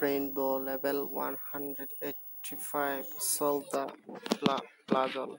Rainbow level one hundred eighty five solve the puzzle